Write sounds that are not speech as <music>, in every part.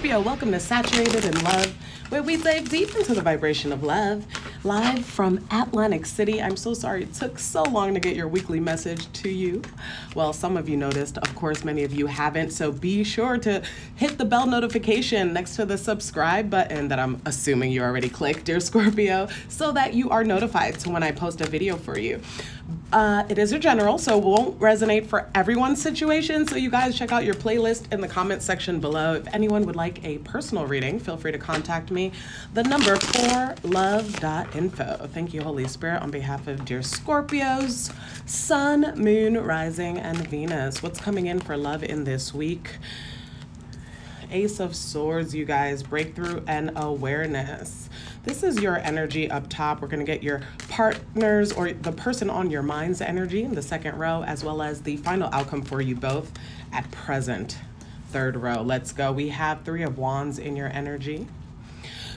Scorpio, welcome to Saturated in Love, where we dive deep into the vibration of love. Live from Atlantic City. I'm so sorry it took so long to get your weekly message to you. Well, some of you noticed, of course, many of you haven't. So be sure to hit the bell notification next to the subscribe button that I'm assuming you already clicked, dear Scorpio, so that you are notified to when I post a video for you. Uh, it is a general, so it won't resonate for everyone's situation. So you guys check out your playlist in the comment section below. If anyone would like a personal reading, feel free to contact me. The number 4Love.info. Thank you, Holy Spirit, on behalf of dear Scorpios, Sun, Moon, Rising, and Venus. What's coming in for love in this week? Ace of Swords, you guys, breakthrough and awareness. This is your energy up top. We're going to get your partners or the person on your mind's energy in the second row, as well as the final outcome for you both at present. Third row. Let's go. We have Three of Wands in your energy.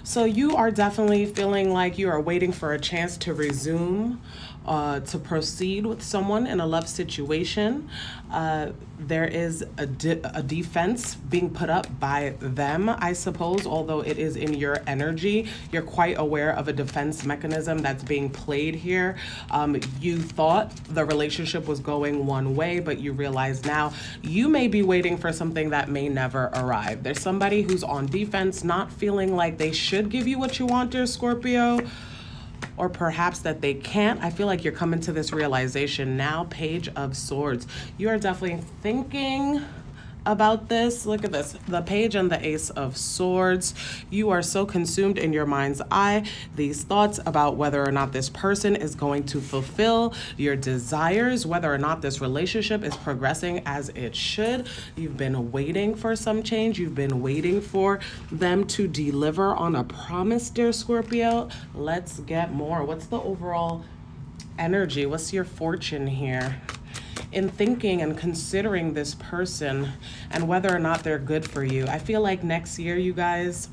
So you are definitely feeling like you are waiting for a chance to resume, uh, to proceed with someone in a love situation. Uh, there is a, de a defense being put up by them, I suppose, although it is in your energy. You're quite aware of a defense mechanism that's being played here. Um, you thought the relationship was going one way, but you realize now you may be waiting for something that may never arrive. There's somebody who's on defense, not feeling like they should give you what you want, dear Scorpio or perhaps that they can't. I feel like you're coming to this realization now. Page of Swords. You are definitely thinking about this. Look at this the page and the Ace of Swords. You are so consumed in your mind's eye, these thoughts about whether or not this person is going to fulfill your desires, whether or not this relationship is progressing as it should. You've been waiting for some change, you've been waiting for them to deliver on a promise, dear Scorpio. Let's get more. What's the overall energy? What's your fortune here? In thinking and considering this person and whether or not they're good for you. I feel like next year, you guys,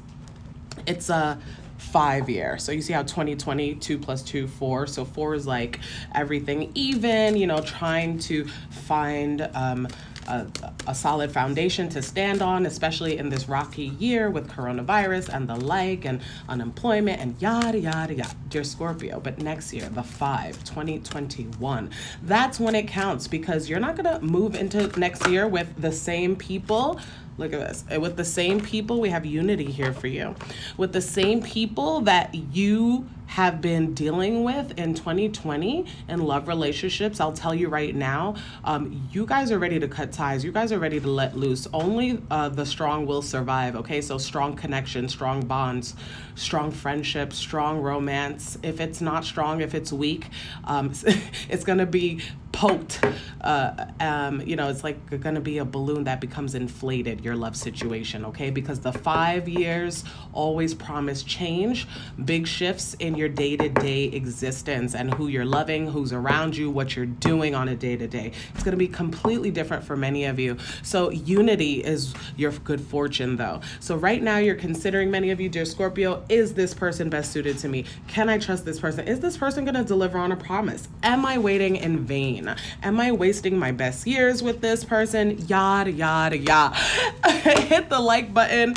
it's a five year. So you see how 2020, two plus two, four. So four is like everything even, you know, trying to find um, a, a, solid foundation to stand on, especially in this rocky year with coronavirus and the like, and unemployment and yada, yada, yada. Dear Scorpio, but next year, the 5, 2021, that's when it counts because you're not going to move into next year with the same people Look at this. With the same people, we have unity here for you. With the same people that you have been dealing with in 2020 in love relationships, I'll tell you right now, um, you guys are ready to cut ties. You guys are ready to let loose. Only uh, the strong will survive, okay? So strong connection, strong bonds, strong friendship, strong romance. If it's not strong, if it's weak, um, <laughs> it's going to be poked. Uh, um, you know, it's like going to be a balloon that becomes inflated, your love situation, okay? Because the five years always promise change, big shifts in your day to day existence and who you're loving, who's around you, what you're doing on a day to day. It's going to be completely different for many of you. So, unity is your good fortune, though. So, right now, you're considering many of you, dear Scorpio, is this person best suited to me? Can I trust this person? Is this person going to deliver on a promise? Am I waiting in vain? Am I wasting my best years with this person? Yada, yada, yada. <laughs> Hit the like button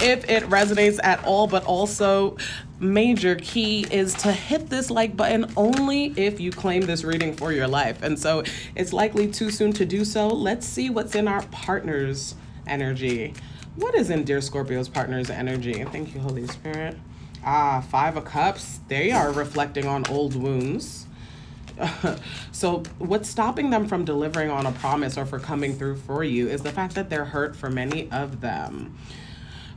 if it resonates at all, but also major key is to hit this like button only if you claim this reading for your life. And so it's likely too soon to do so. Let's see what's in our partner's energy. What is in Dear Scorpio's partner's energy? Thank you, Holy Spirit. Ah, Five of Cups. They are reflecting on old wounds. <laughs> so what's stopping them from delivering on a promise or for coming through for you is the fact that they're hurt for many of them.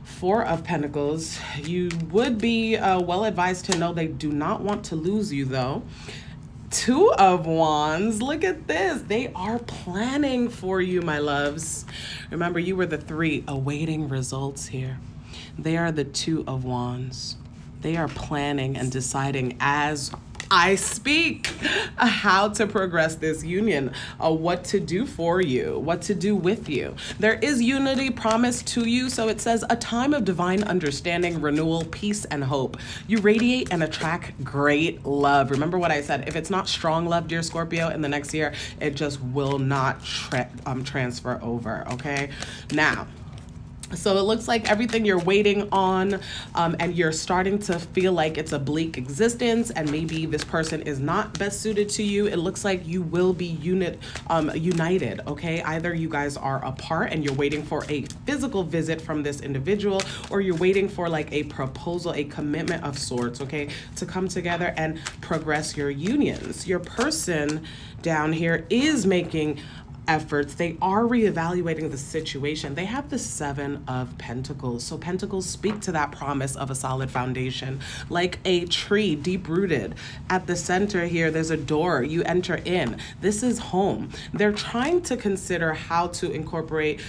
Four of Pentacles, you would be uh, well advised to know they do not want to lose you though. Two of Wands, look at this. They are planning for you, my loves. Remember, you were the three awaiting results here. They are the Two of Wands. They are planning and deciding as I speak how to progress this union, uh, what to do for you, what to do with you. There is unity promised to you. So it says a time of divine understanding, renewal, peace, and hope. You radiate and attract great love. Remember what I said. If it's not strong love, dear Scorpio, in the next year, it just will not tra um, transfer over. Okay. Now, So it looks like everything you're waiting on, um, and you're starting to feel like it's a bleak existence, and maybe this person is not best suited to you. It looks like you will be unit um, united. Okay, either you guys are apart and you're waiting for a physical visit from this individual, or you're waiting for like a proposal, a commitment of sorts. Okay, to come together and progress your unions. Your person down here is making efforts, they are reevaluating the situation. They have the Seven of Pentacles. So, Pentacles speak to that promise of a solid foundation, like a tree deep rooted. At the center here, there's a door you enter in. This is home. They're trying to consider how to incorporate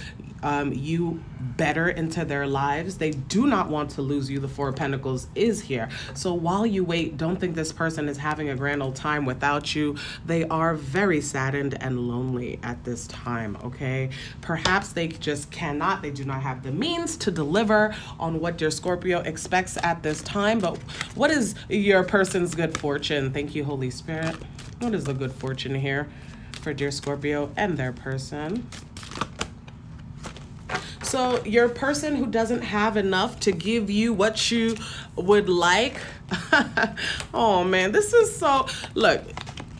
um, you better into their lives. They do not want to lose you. The Four of Pentacles is here. So while you wait, don't think this person is having a grand old time without you. They are very saddened and lonely at this time, okay? Perhaps they just cannot, they do not have the means to deliver on what your Scorpio expects at this time. But what is your person's good fortune? Thank you, Holy Spirit. What is the good fortune here for dear Scorpio and their person? So your person who doesn't have enough to give you what you would like. <laughs> oh man, this is so look,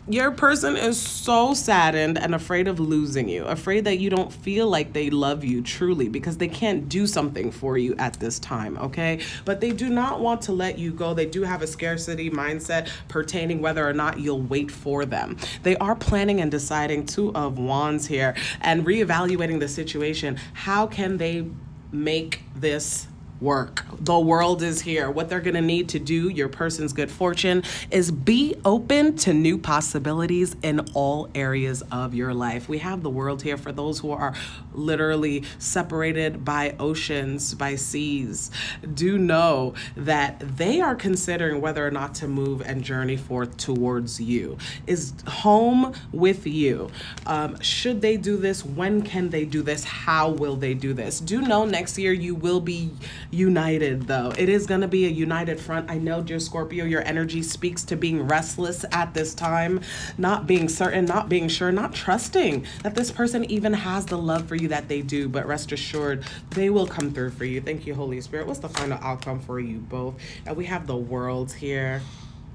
your person is so saddened and afraid of losing you, afraid that you don't feel like they love you truly because they can't do something for you at this time, okay? But they do not want to let you go. They do have a scarcity mindset pertaining whether or not you'll wait for them. They are planning and deciding two of wands here and reevaluating the situation. How can they make this work. The world is here. What they're going to need to do, your person's good fortune, is be open to new possibilities in all areas of your life. We have the world here for those who are literally separated by oceans, by seas. Do know that they are considering whether or not to move and journey forth towards you. Is home with you? Um, should they do this? When can they do this? How will they do this? Do know next year you will be united though. It is going to be a united front. I know, dear Scorpio, your energy speaks to being restless at this time, not being certain, not being sure, not trusting that this person even has the love for you that they do. But rest assured, they will come through for you. Thank you, Holy Spirit. What's the final outcome for you both? And we have the world here.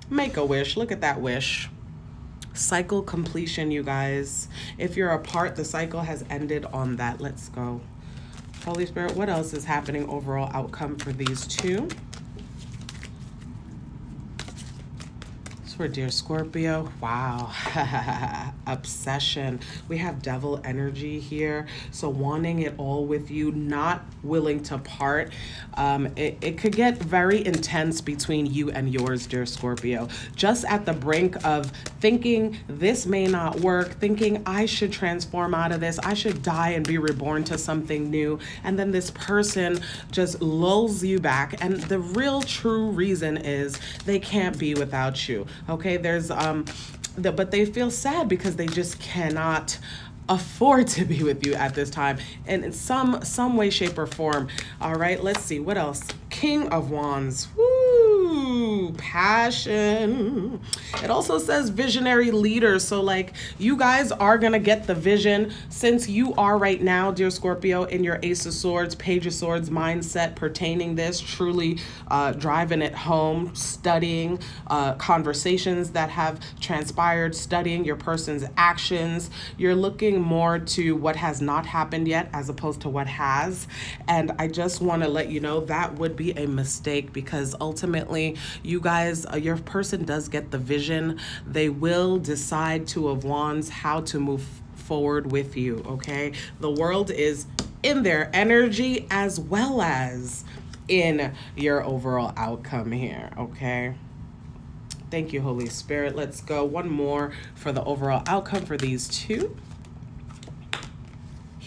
Make a wish. Look at that wish cycle completion you guys if you're apart the cycle has ended on that let's go Holy Spirit, what else is happening overall outcome for these two? For dear Scorpio. Wow. <laughs> Obsession. We have devil energy here. So wanting it all with you, not willing to part. Um, it, it could get very intense between you and yours, dear Scorpio. Just at the brink of thinking this may not work, thinking I should transform out of this, I should die and be reborn to something new. And then this person just lulls you back. And the real true reason is they can't be without you. Okay, there's um, the, but they feel sad because they just cannot afford to be with you at this time. And in some some way shape or form. All right let's see what else? King of wands. Woo, passion. It also says visionary leader so like you guys are gonna get the vision. Since you are right now dear scorpio in your ace of swords page of swords mindset pertaining this truly uh, driving it home studying uh, conversations that have transpired studying your person's actions you're looking more to what has not happened yet as opposed to what has. And I just want to let you know that would be a mistake because ultimately, you guys, uh, your person does get the vision. They will decide Two of Wands how to move forward with you, okay? The world is in their energy as well as in your overall outcome here, okay? Thank you, Holy Spirit. Let's go one more for the overall outcome for these two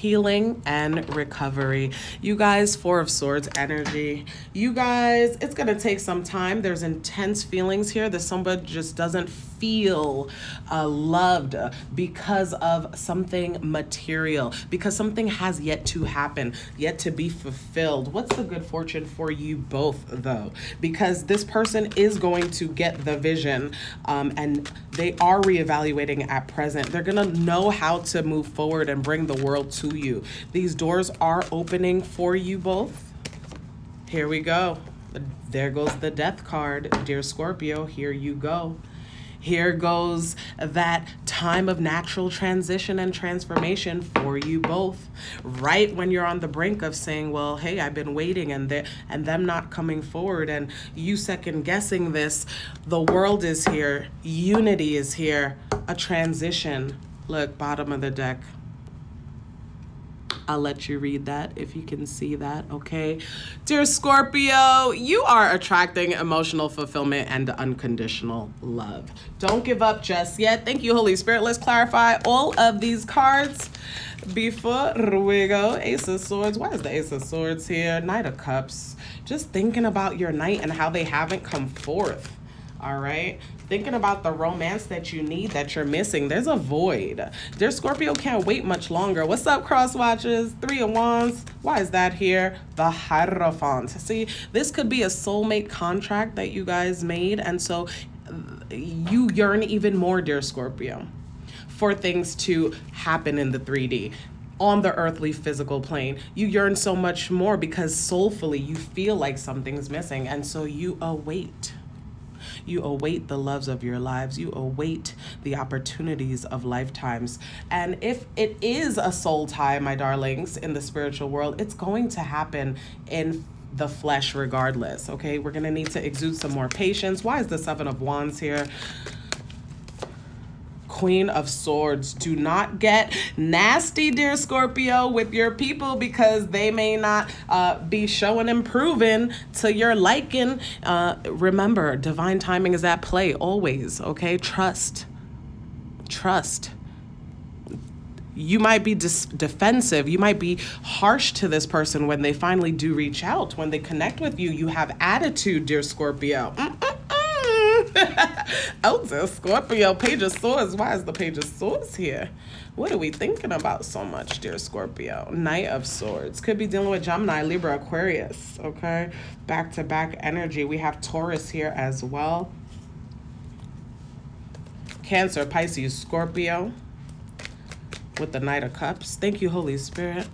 healing and recovery. You guys, Four of Swords energy. You guys, it's going to take some time. There's intense feelings here that somebody just doesn't feel uh, loved because of something material, because something has yet to happen, yet to be fulfilled. What's the good fortune for you both, though? Because this person is going to get the vision um, and they are reevaluating at present. They're going to know how to move forward and bring the world to you. These doors are opening for you both. Here we go. There goes the death card. Dear Scorpio, here you go. Here goes that time of natural transition and transformation for you both. Right when you're on the brink of saying, "Well, hey, I've been waiting," and they, and them not coming forward, and you second guessing this, the world is here. Unity is here. A transition. Look, bottom of the deck. I'll let you read that if you can see that, okay? Dear Scorpio, you are attracting emotional fulfillment and unconditional love. Don't give up just yet. Thank you, Holy Spirit. Let's clarify all of these cards before we go. Ace of Swords. Why is the Ace of Swords here? Knight of Cups. Just thinking about your knight and how they haven't come forth. All right thinking about the romance that you need that you're missing. There's a void. Dear Scorpio can't wait much longer. What's up, cross watches? Three of Wands. Why is that here? The Hierophant. See, this could be a soulmate contract that you guys made. And so uh, you yearn even more, dear Scorpio, for things to happen in the 3D on the earthly physical plane. You yearn so much more because soulfully you feel like something's missing. And so you await. You await the loves of your lives. You await the opportunities of lifetimes. And if it is a soul tie, my darlings, in the spiritual world, it's going to happen in the flesh regardless. Okay, we're gonna need to exude some more patience. Why is the Seven of Wands here? Queen of Swords. Do not get nasty, dear Scorpio, with your people because they may not uh, be showing and proving to your liking. Uh, remember, divine timing is at play always, okay? Trust. Trust you might be defensive. You might be harsh to this person when they finally do reach out. When they connect with you, you have attitude, dear Scorpio. Mm-mm. <laughs> Elder Scorpio, Page of Swords. Why is the Page of Swords here? What are we thinking about so much, dear Scorpio? Knight of Swords. Could be dealing with Gemini, Libra, Aquarius. Okay. Back to back energy. We have Taurus here as well. Cancer, Pisces, Scorpio. With the Knight of Cups. Thank you, Holy Spirit.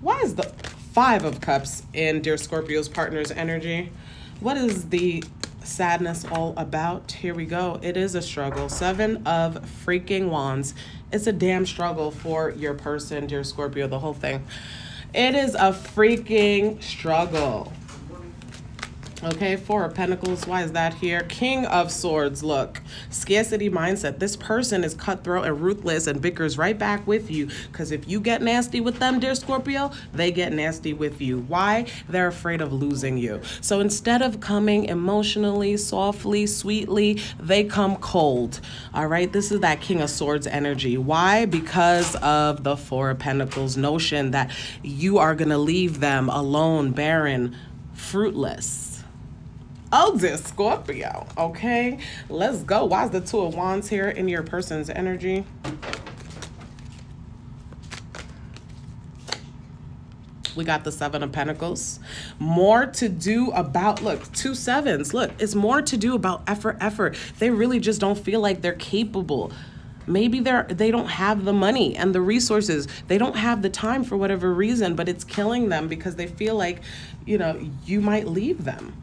Why is the Five of Cups in Dear Scorpio's partner's energy? What is the sadness all about? Here we go. It is a struggle. Seven of freaking wands. It's a damn struggle for your person, dear Scorpio, the whole thing. It is a freaking struggle. Okay, Four of Pentacles. Why is that here? King of Swords. Look, scarcity mindset. This person is cutthroat and ruthless and bickers right back with you. Because if you get nasty with them, dear Scorpio, they get nasty with you. Why? They're afraid of losing you. So instead of coming emotionally, softly, sweetly, they come cold. All right, this is that King of Swords energy. Why? Because of the Four of Pentacles notion that you are going to leave them alone, barren, fruitless Oh, dear Scorpio. Okay, let's go. Why is the Two of Wands here in your person's energy? We got the Seven of Pentacles. More to do about, look, two sevens. Look, it's more to do about effort, effort. They really just don't feel like they're capable. Maybe they're they don't have the money and the resources. They don't have the time for whatever reason, but it's killing them because they feel like, you know, you might leave them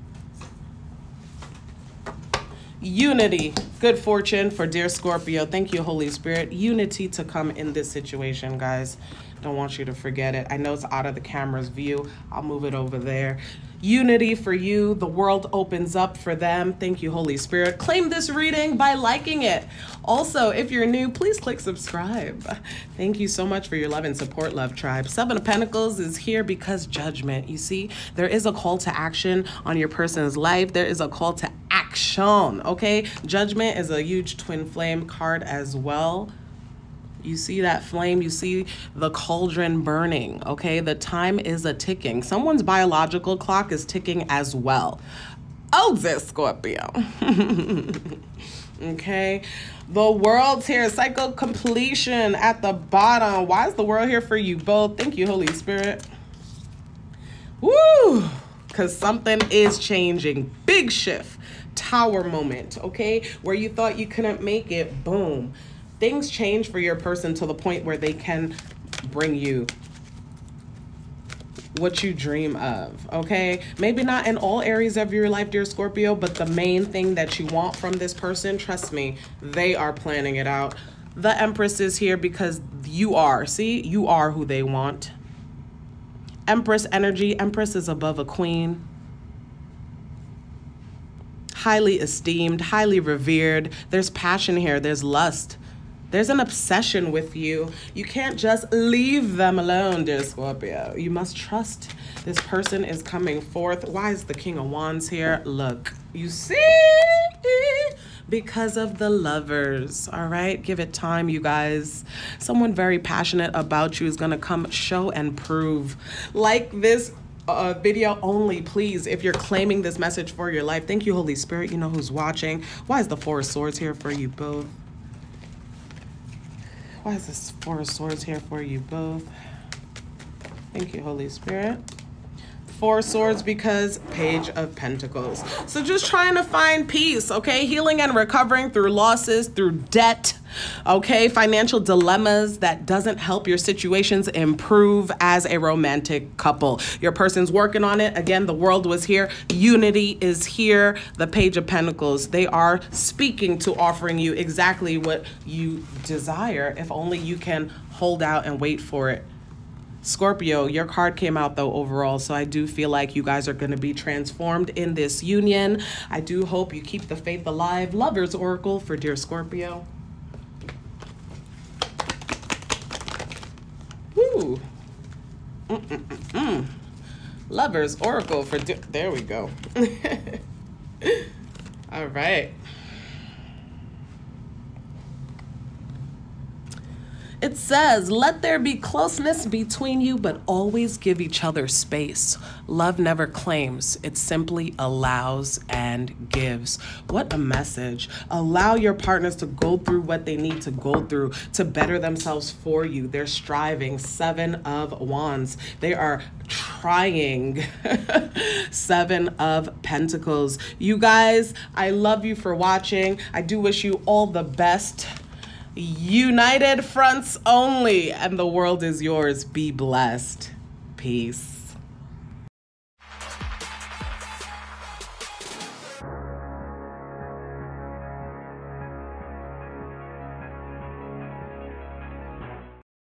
unity, good fortune for dear Scorpio. Thank you, Holy Spirit. Unity to come in this situation, guys. Don't want you to forget it. I know it's out of the camera's view. I'll move it over there. Unity for you. The world opens up for them. Thank you, Holy Spirit. Claim this reading by liking it. Also, if you're new, please click subscribe. Thank you so much for your love and support, Love Tribe. Seven of Pentacles is here because judgment. You see, there is a call to action on your person's life. There is a call to action, okay? Judgment is a huge twin flame card as well. You see that flame, you see the cauldron burning, okay? The time is a ticking. Someone's biological clock is ticking as well. Oh, this Scorpio. <laughs> Okay. The world's here. Cycle completion at the bottom. Why is the world here for you both? Thank you, Holy Spirit. Woo! Because something is changing. Big shift. Tower moment. Okay. Where you thought you couldn't make it. Boom. Things change for your person to the point where they can bring you what you dream of, okay? Maybe not in all areas of your life, dear Scorpio, but the main thing that you want from this person, trust me, they are planning it out. The Empress is here because you are. See, you are who they want. Empress energy. Empress is above a queen. Highly esteemed, highly revered. There's passion here, there's lust. There's an obsession with you. You can't just leave them alone, dear Scorpio. You must trust this person is coming forth. Why is the King of Wands here? Look, you see? Because of the lovers, all right? Give it time, you guys. Someone very passionate about you is gonna come show and prove. Like this uh, video only, please, if you're claiming this message for your life. Thank you, Holy Spirit. You know who's watching. Why is the Four of Swords here for you both? Why is this Four of Swords here for you both? Thank you, Holy Spirit. Four Swords because Page of Pentacles. So just trying to find peace, okay? Healing and recovering through losses, through debt, okay? Financial dilemmas that doesn't help your situations improve as a romantic couple. Your person's working on it. Again, the world was here. Unity is here. The Page of Pentacles. They are speaking to offering you exactly what you desire if only you can hold out and wait for it. Scorpio, your card came out though overall, so I do feel like you guys are going to be transformed in this union. I do hope you keep the faith alive. Lover's Oracle for dear Scorpio. Woo. Mm -mm -mm Lover's Oracle for there we go. <laughs> All right. It says, Let there be closeness between you, but always give each other space. Love never claims, it simply allows and gives. What a message. Allow your partners to go through what they need to go through to better themselves for you. They're striving. Seven of Wands. They are trying. <laughs> Seven of Pentacles. You guys, I love you for watching. I do wish you all the best. United fronts only, and the world is yours. Be blessed. Peace.